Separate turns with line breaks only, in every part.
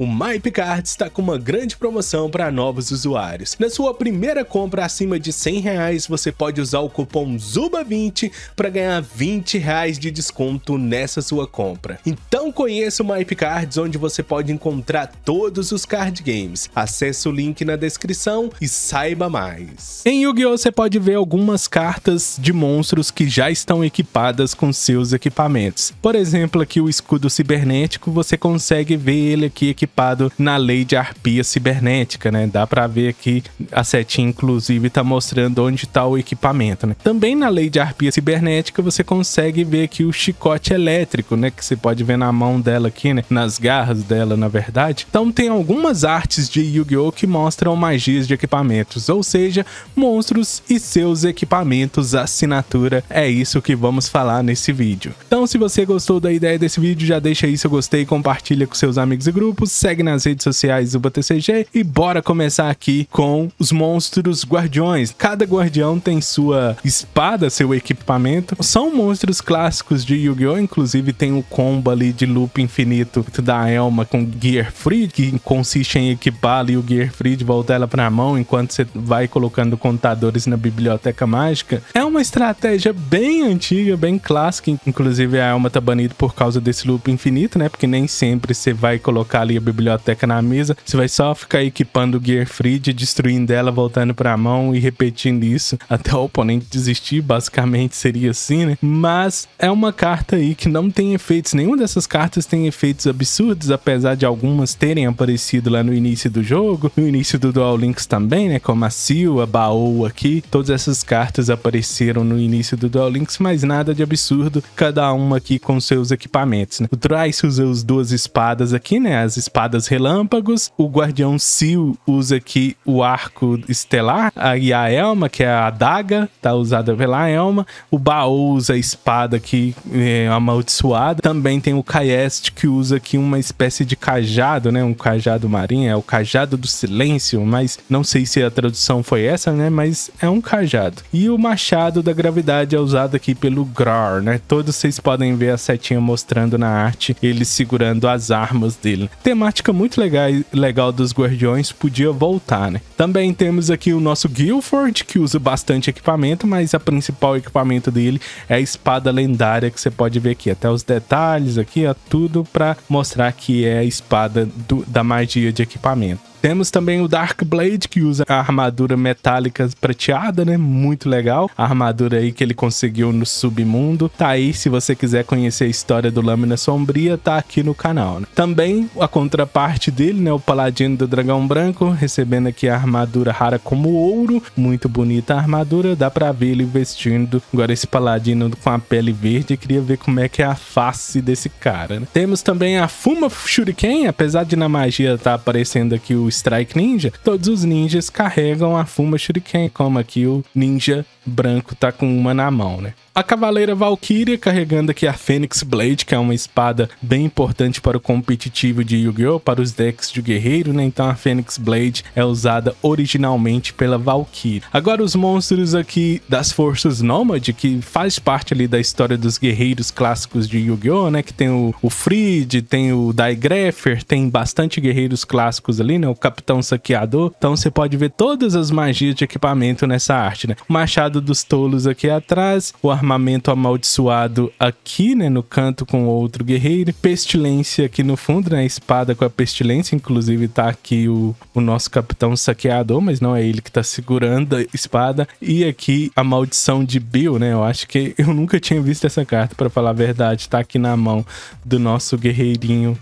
O MyPcards está com uma grande promoção para novos usuários. Na sua primeira compra acima de 100 reais, você pode usar o cupom ZUBA20 para ganhar 20 reais de desconto nessa sua compra. Então conheça o MyPcards, onde você pode encontrar todos os card games. Acesse o link na descrição e saiba mais. Em Yu-Gi-Oh! você pode ver algumas cartas de monstros que já estão equipadas com seus equipamentos. Por exemplo, aqui o escudo cibernético, você consegue ver ele aqui equipado equipado na lei de arpia cibernética, né? Dá para ver aqui a setinha, inclusive, tá mostrando onde tá o equipamento, né? Também na lei de arpia cibernética você consegue ver aqui o chicote elétrico, né? Que você pode ver na mão dela aqui, né? Nas garras dela, na verdade. Então tem algumas artes de Yu-Gi-Oh! que mostram magias de equipamentos, ou seja, monstros e seus equipamentos, assinatura. É isso que vamos falar nesse vídeo. Então se você gostou da ideia desse vídeo, já deixa aí seu gostei, compartilha com seus amigos e grupos, segue nas redes sociais do BTCG e bora começar aqui com os monstros guardiões. Cada guardião tem sua espada, seu equipamento. São monstros clássicos de Yu-Gi-Oh! Inclusive tem o combo ali de loop infinito da Elma com Gear Free, que consiste em equipar ali o Gear Free de voltar ela pra mão enquanto você vai colocando contadores na biblioteca mágica. É uma estratégia bem antiga, bem clássica. Inclusive a Elma tá banida por causa desse loop infinito, né? Porque nem sempre você vai colocar ali a biblioteca na mesa, você vai só ficar equipando o Gear Freed, destruindo ela, voltando pra mão e repetindo isso até o oponente desistir, basicamente seria assim, né? Mas é uma carta aí que não tem efeitos, nenhuma dessas cartas tem efeitos absurdos, apesar de algumas terem aparecido lá no início do jogo, no início do Dual Links também, né? Como a Seal, a Baou aqui, todas essas cartas apareceram no início do Dual Links, mas nada de absurdo, cada uma aqui com seus equipamentos, né? O Trice usa as duas espadas aqui, né? As espadas espadas relâmpagos. O Guardião Sil usa aqui o arco estelar. E a Elma, que é a adaga, tá usada pela Elma. O Baú usa a espada aqui é, amaldiçoada. Também tem o Kayest, que usa aqui uma espécie de cajado, né? Um cajado marinho. É o cajado do silêncio, mas não sei se a tradução foi essa, né? Mas é um cajado. E o machado da gravidade é usado aqui pelo Grar, né? Todos vocês podem ver a setinha mostrando na arte ele segurando as armas dele. Tema temática muito legal, legal dos Guardiões podia voltar, né? Também temos aqui o nosso Guilford, que usa bastante equipamento, mas a principal equipamento dele é a espada lendária, que você pode ver aqui. Até os detalhes aqui, ó, tudo para mostrar que é a espada do, da magia de equipamento. Temos também o Dark Blade, que usa a armadura metálica prateada, né? Muito legal. A armadura aí que ele conseguiu no submundo. Tá aí, se você quiser conhecer a história do Lâmina Sombria, tá aqui no canal. Né? Também a contraparte dele, né? O Paladino do Dragão Branco, recebendo aqui a armadura rara como ouro. Muito bonita a armadura, dá pra ver ele vestindo. Agora esse Paladino com a pele verde, queria ver como é que é a face desse cara, né? Temos também a Fuma Shuriken, apesar de na magia tá aparecendo aqui o Strike Ninja, todos os ninjas carregam a Fuma Shuriken, como aqui o ninja branco tá com uma na mão, né? A Cavaleira Valkyria carregando aqui a Phoenix Blade, que é uma espada bem importante para o competitivo de Yu-Gi-Oh! para os decks de guerreiro, né? Então a Phoenix Blade é usada originalmente pela Valkyrie. Agora os monstros aqui das forças Nomad, que faz parte ali da história dos guerreiros clássicos de Yu-Gi-Oh! né? Que tem o, o Fried, tem o Digrapher, tem bastante guerreiros clássicos ali, né? O Capitão Saqueador. Então você pode ver todas as magias de equipamento nessa arte, né? O Machado dos Tolos aqui atrás, o armamento amaldiçoado aqui, né, no canto com outro guerreiro, pestilência aqui no fundo, né, espada com a pestilência, inclusive tá aqui o, o nosso capitão saqueador, mas não é ele que tá segurando a espada, e aqui a maldição de Bill, né, eu acho que eu nunca tinha visto essa carta, para falar a verdade, tá aqui na mão do nosso guerreirinho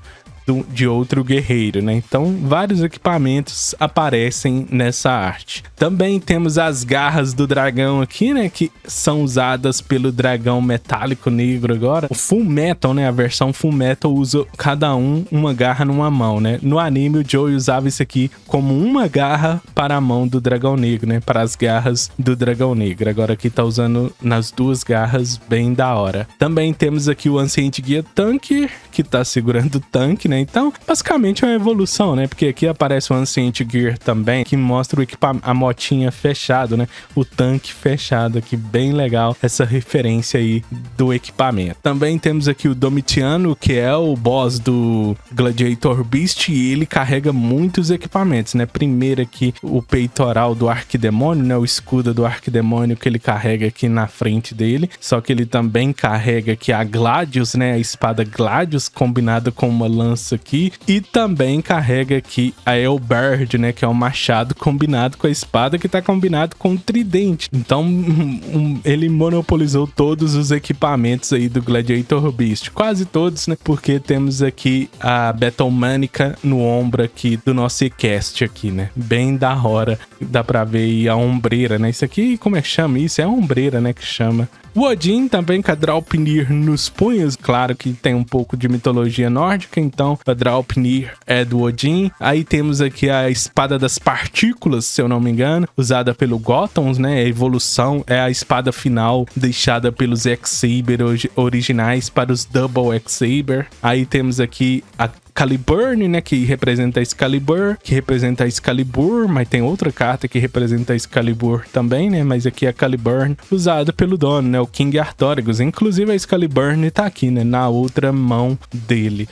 do, de outro guerreiro, né? Então, vários equipamentos aparecem nessa arte. Também temos as garras do dragão aqui, né? Que são usadas pelo dragão metálico negro agora. O Full Metal, né? A versão Full Metal usa cada um uma garra numa mão, né? No anime, o Joey usava isso aqui como uma garra para a mão do dragão negro, né? Para as garras do dragão negro. Agora aqui tá usando nas duas garras, bem da hora. Também temos aqui o Ancient Guia Tanker,
que tá segurando o tanque, né? Então, basicamente é uma evolução, né? Porque aqui aparece o Ancient Gear também, que mostra o a motinha fechado, né? O tanque fechado aqui, bem legal essa referência aí do equipamento. Também temos aqui o Domitiano, que é o boss do Gladiator Beast, e ele carrega muitos equipamentos, né? Primeiro aqui o peitoral do Arquidemônio, né? O escudo do Arquidemônio que ele carrega aqui na frente dele, só que ele também carrega aqui a Gladius, né? A espada Gladius combinada com uma lança aqui, e também carrega aqui a Elberd, né? Que é o machado combinado com a espada que tá combinado com o tridente. Então, um, ele monopolizou todos os equipamentos aí do Gladiator Beast, quase todos, né? Porque temos aqui a Battlemânica no ombro aqui do nosso cast aqui, né? Bem da hora. Dá pra ver a ombreira, né? Isso aqui, como é que chama isso? É a ombreira, né? Que chama. O Odin também com a Draupnir nos punhos, claro que tem um pouco de mitologia nórdica, então a Draupnir é do Odin. Aí temos aqui a espada das partículas, se eu não me engano, usada pelo Gothams, né? A evolução é a espada final deixada pelos X-Saber originais para os Double X-Saber. Aí temos aqui a Caliburn, né, que representa a Excalibur, que representa a Excalibur, mas tem outra carta que representa a Excalibur também, né, mas aqui é a Caliburn, usada pelo dono, né, o King Artorigus. Inclusive a Excaliburn tá aqui, né, na outra mão dele.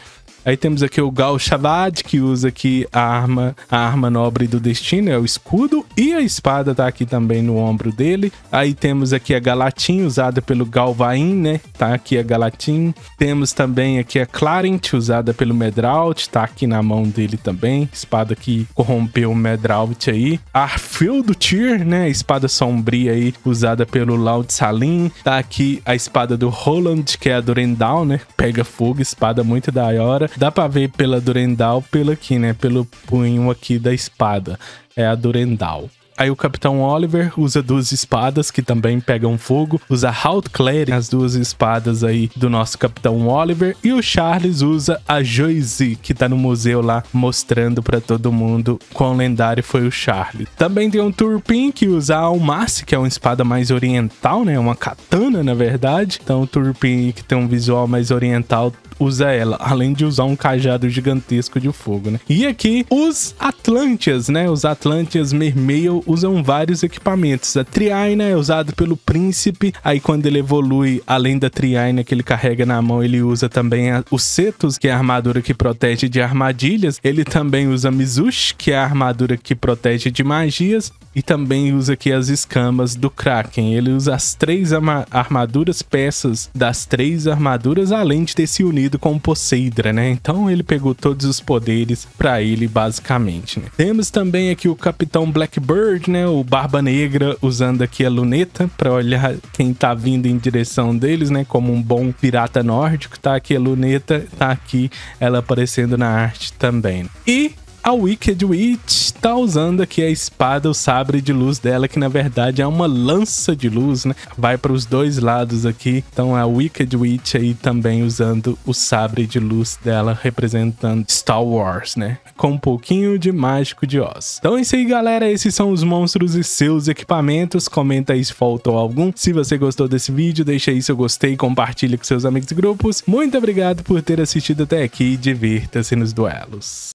Aí temos aqui o Gal Shavad, que usa aqui a arma, a arma nobre do destino, é o escudo, e a espada tá aqui também no ombro dele. Aí temos aqui a Galatin, usada pelo Galvain, né? Tá aqui a Galatin. Temos também aqui a Clarent, usada pelo Medraut, tá aqui na mão dele também. Espada que corrompeu o Medraut aí. Arfeu do Tyr, né? Espada sombria aí, usada pelo Laud Salim. Tá aqui a espada do Roland, que é a Durendal, né? Pega fogo, espada muito da hora. Dá pra ver pela Durendal, pelo aqui, né? Pelo punho aqui da espada. É a Durendal. Aí o Capitão Oliver usa duas espadas que também pegam fogo. Usa Halt Cleric, as duas espadas aí do nosso Capitão Oliver. E o Charles usa a Joyce, que tá no museu lá mostrando para todo mundo quão lendário foi o Charles. Também tem um Turpin que usa a Almace, que é uma espada mais oriental, né? Uma katana, na verdade. Então o Turpin que tem um visual mais oriental usa ela, além de usar um cajado gigantesco de fogo, né? E aqui, os Atlantias, né? Os Atlantias Mermail usam vários equipamentos. A Triaina é usada pelo príncipe, aí quando ele evolui, além da Triaina que ele carrega na mão, ele usa também a, o Cetus, que é a armadura que protege de armadilhas. Ele também usa Mizushi, que é a armadura que protege de magias e também usa aqui as escamas do Kraken. Ele usa as três armaduras, peças das três armaduras, além de ter se unido com Poseidra, né? Então ele pegou todos os poderes para ele, basicamente. Né? Temos também aqui o Capitão Blackbird, né? O Barba Negra usando aqui a luneta para olhar quem tá vindo em direção deles, né? Como um bom pirata nórdico, tá aqui a luneta, tá aqui ela aparecendo na arte também. E a Wicked Witch tá usando aqui a espada, o sabre de luz dela, que na verdade é uma lança de luz, né? Vai para os dois lados aqui. Então a Wicked Witch aí também usando o sabre de luz dela, representando Star Wars, né? Com um pouquinho de mágico de Oz. Então é isso aí, galera. Esses são os monstros e seus equipamentos. Comenta aí se faltou algum. Se você gostou desse vídeo, deixa aí seu gostei, compartilha com seus amigos e grupos. Muito obrigado por ter assistido até aqui divirta-se nos duelos.